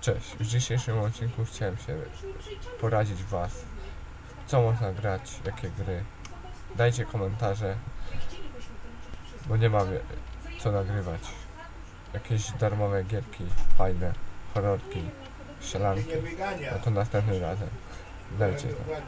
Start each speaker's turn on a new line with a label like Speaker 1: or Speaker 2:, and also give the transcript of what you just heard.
Speaker 1: Cześć, w dzisiejszym odcinku chciałem się poradzić Was, co można grać, jakie gry. Dajcie komentarze, bo nie mam co nagrywać. Jakieś darmowe gierki, fajne, horrorki, strzelanki,
Speaker 2: Nie wygania.
Speaker 1: no to następnym razem. Dajcie znać.